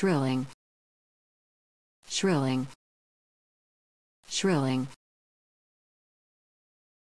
shrilling. Shrilling. Shrilling.